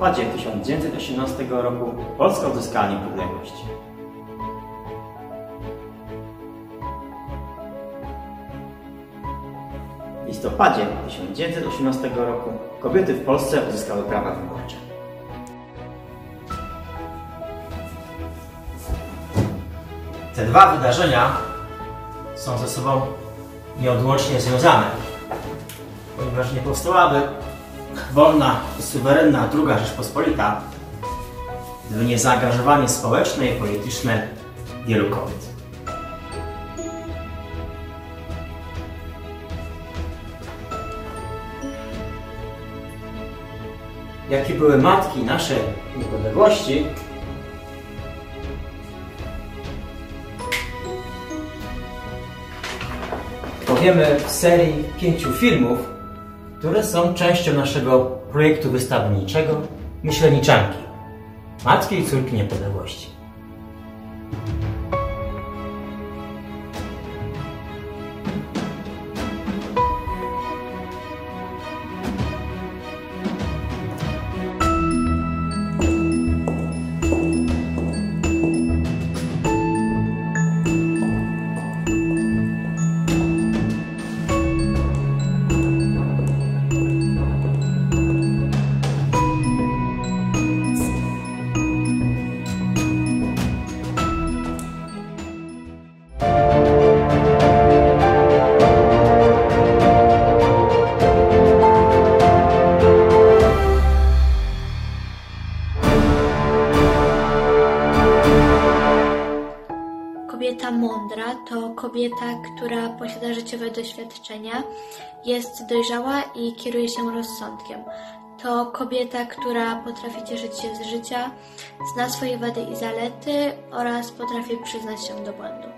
listopadzie 1918 roku Polska odzyskała niepodległość. W listopadzie 1918 roku kobiety w Polsce uzyskały prawa wyborcze. Te dwa wydarzenia są ze sobą nieodłącznie związane, ponieważ nie powstałaby wolna i suwerenna druga Rzeczpospolita, gdyby nie zaangażowanie społeczne i polityczne wielu kobiet. Jakie były matki naszej niepodległości, powiemy w serii pięciu filmów, które są częścią naszego projektu wystawniczego Myśleniczanki Matki i Córki Niepodległości. Życiowe doświadczenia, jest dojrzała i kieruje się rozsądkiem. To kobieta, która potrafi cieszyć się z życia, zna swoje wady i zalety oraz potrafi przyznać się do błędu.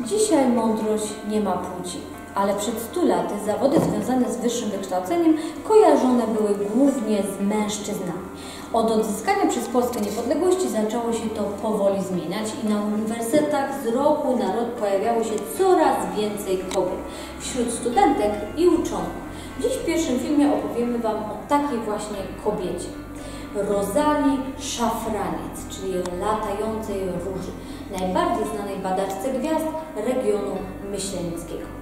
Dzisiaj mądrość nie ma płci, ale przed 100 laty zawody związane z wyższym wykształceniem kojarzone były głównie z mężczyznami. Od odzyskania przez Polskę niepodległości zaczęło się to powoli zmieniać i na uniwersytetach z roku na rok pojawiało się coraz więcej kobiet wśród studentek i uczonych. Dziś w pierwszym filmie opowiemy Wam o takiej właśnie kobiecie. Rozali Szafraniec, czyli latającej róży, najbardziej znanej badaczce gwiazd regionu myślenickiego.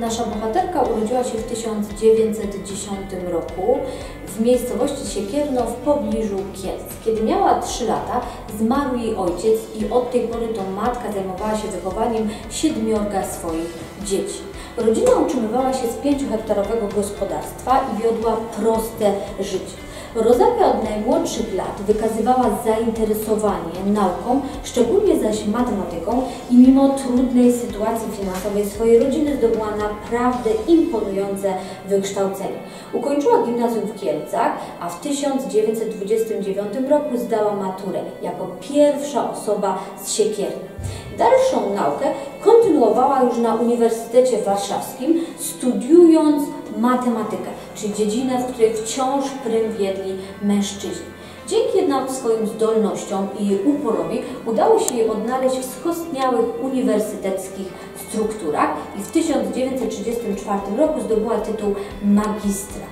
Nasza bohaterka urodziła się w 1910 roku w miejscowości Siekierno w pobliżu Kielc. Kiedy miała 3 lata, zmarł jej ojciec i od tej pory to matka zajmowała się wychowaniem siedmiorga swoich dzieci. Rodzina utrzymywała się z 5-hektarowego gospodarstwa i wiodła proste życie. Rozalia od najmłodszych lat wykazywała zainteresowanie nauką, szczególnie zaś matematyką i mimo trudnej sytuacji finansowej swojej rodziny zdobyła naprawdę imponujące wykształcenie. Ukończyła gimnazjum w Kielcach, a w 1929 roku zdała maturę jako pierwsza osoba z Siekierna. Dalszą naukę kontynuowała już na Uniwersytecie Warszawskim, studiując matematykę, czyli dziedzinę, w której wciąż prym wiedli mężczyźni. Dzięki jednak swoim zdolnościom i uporowi udało się jej odnaleźć w skostniałych uniwersyteckich strukturach i w 1934 roku zdobyła tytuł magistra.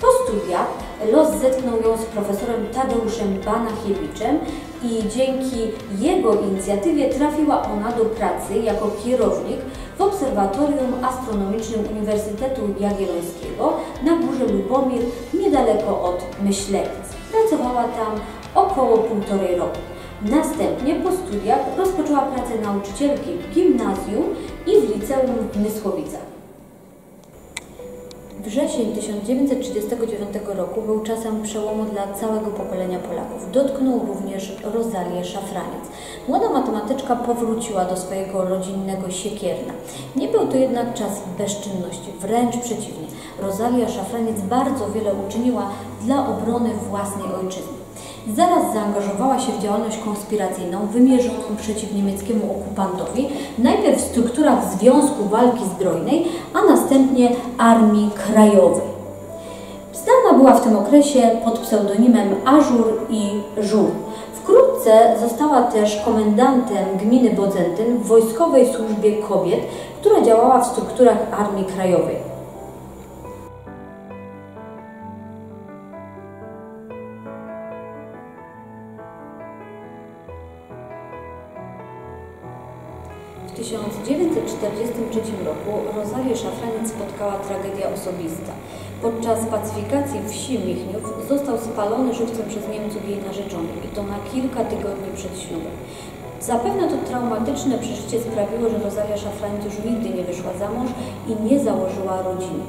Po studiach los zetknął ją z profesorem Tadeuszem Banachiewiczem i dzięki jego inicjatywie trafiła ona do pracy jako kierownik w Obserwatorium Astronomicznym Uniwersytetu Jagiellońskiego na Górze Lubomir, niedaleko od Myślenic. Pracowała tam około półtorej roku. Następnie po studiach rozpoczęła pracę nauczycielki w gimnazjum i w liceum w Mysłowicach. Wrzesień 1939 roku był czasem przełomu dla całego pokolenia Polaków. Dotknął również Rozalię Szafraniec. Młoda matematyczka powróciła do swojego rodzinnego Siekierna. Nie był to jednak czas bezczynności, wręcz przeciwnie. Rozalia Szafraniec bardzo wiele uczyniła dla obrony własnej ojczyzny. Zaraz zaangażowała się w działalność konspiracyjną wymierzoną przeciw niemieckiemu okupantowi, najpierw w strukturach Związku Walki Zbrojnej, a następnie Armii Krajowej. Znana była w tym okresie pod pseudonimem Ażur i Żur. Wkrótce została też komendantem gminy Bodzentyn w Wojskowej Służbie Kobiet, która działała w strukturach Armii Krajowej. W 1943 roku Rozalię Szafraniec spotkała tragedia osobista. Podczas pacyfikacji wsi Michniów został spalony żywcem przez Niemców jej narzeczony i to na kilka tygodni przed ślubem. Zapewne to traumatyczne przeżycie sprawiło, że Rosalia Szafraniec już nigdy nie wyszła za mąż i nie założyła rodziny.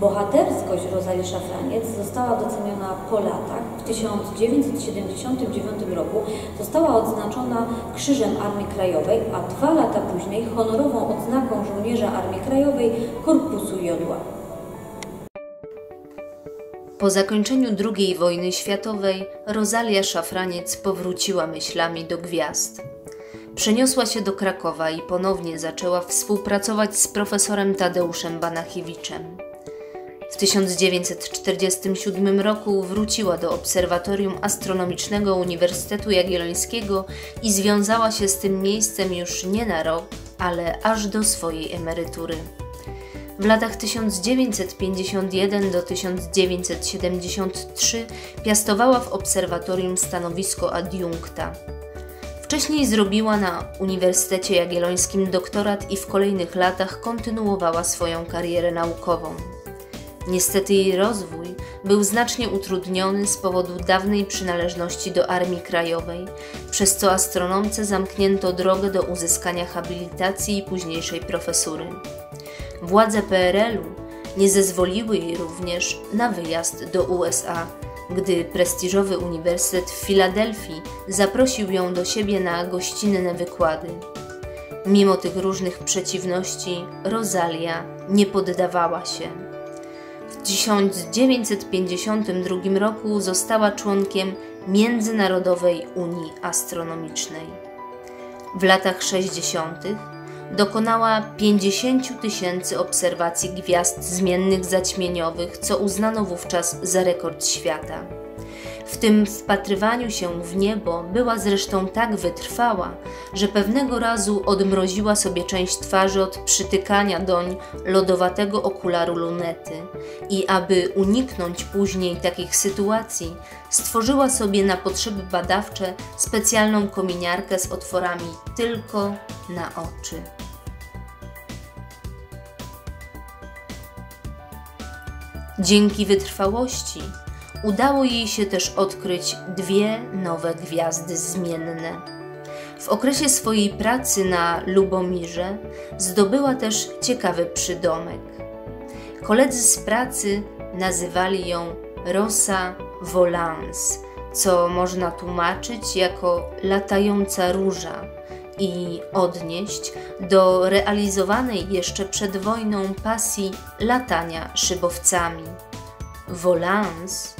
Bohaterskość Rosalii Szafraniec została doceniona po latach. W 1979 roku została odznaczona Krzyżem Armii Krajowej, a dwa lata później honorową odznaką żołnierza Armii Krajowej Korpusu Jodła. Po zakończeniu II wojny światowej Rosalia Szafraniec powróciła myślami do gwiazd. Przeniosła się do Krakowa i ponownie zaczęła współpracować z profesorem Tadeuszem Banachiewiczem. W 1947 roku wróciła do Obserwatorium Astronomicznego Uniwersytetu Jagiellońskiego i związała się z tym miejscem już nie na rok, ale aż do swojej emerytury. W latach 1951 do 1973 piastowała w obserwatorium stanowisko adiunkta. Wcześniej zrobiła na Uniwersytecie Jagiellońskim doktorat i w kolejnych latach kontynuowała swoją karierę naukową. Niestety jej rozwój był znacznie utrudniony z powodu dawnej przynależności do Armii Krajowej, przez co astronomce zamknięto drogę do uzyskania habilitacji i późniejszej profesury. Władze PRL-u nie zezwoliły jej również na wyjazd do USA, gdy prestiżowy uniwersytet w Filadelfii zaprosił ją do siebie na gościnne wykłady. Mimo tych różnych przeciwności, Rosalia nie poddawała się. W 1952 roku została członkiem Międzynarodowej Unii Astronomicznej. W latach 60 dokonała 50 tysięcy obserwacji gwiazd zmiennych zaćmieniowych, co uznano wówczas za rekord świata. W tym wpatrywaniu się w niebo była zresztą tak wytrwała, że pewnego razu odmroziła sobie część twarzy od przytykania doń lodowatego okularu lunety i aby uniknąć później takich sytuacji, stworzyła sobie na potrzeby badawcze specjalną kominiarkę z otworami tylko na oczy. Dzięki wytrwałości udało jej się też odkryć dwie nowe gwiazdy zmienne. W okresie swojej pracy na Lubomirze zdobyła też ciekawy przydomek. Koledzy z pracy nazywali ją Rosa Volans, co można tłumaczyć jako latająca róża i odnieść do realizowanej jeszcze przed wojną pasji latania szybowcami. Volans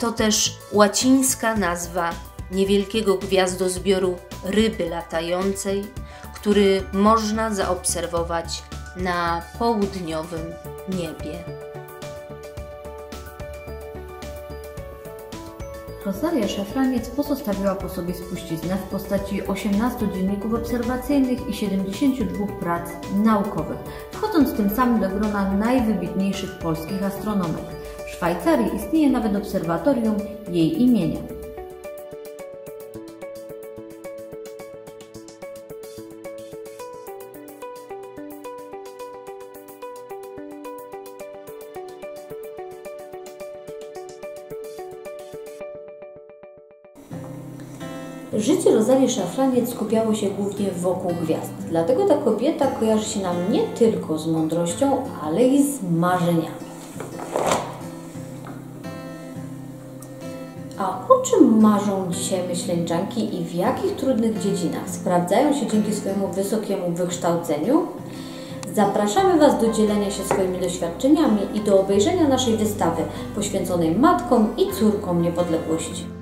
to też łacińska nazwa niewielkiego gwiazdozbioru ryby latającej, który można zaobserwować na południowym niebie. Rosalia Szafraniec pozostawiła po sobie spuściznę w postaci 18 dzienników obserwacyjnych i 72 prac naukowych, wchodząc tym samym do grona najwybitniejszych polskich astronomek. W Szwajcarii istnieje nawet obserwatorium jej imienia. Życie Rozali Szafraniec skupiało się głównie wokół gwiazd. Dlatego ta kobieta kojarzy się nam nie tylko z mądrością, ale i z marzeniami. A o czym marzą dzisiaj myśleńczanki i w jakich trudnych dziedzinach sprawdzają się dzięki swojemu wysokiemu wykształceniu? Zapraszamy Was do dzielenia się swoimi doświadczeniami i do obejrzenia naszej wystawy poświęconej matkom i córkom niepodległości.